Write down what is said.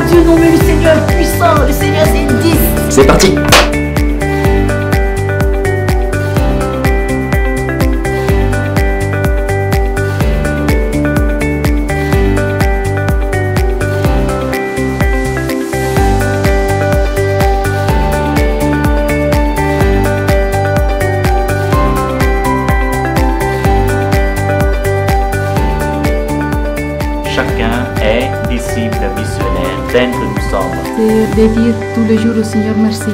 Dieu, non mais le Seigneur est puissant, le Seigneur c'est 10. C'est parti Chacun est disciple que nous sommes. C'est de dire tous les jours au Seigneur merci.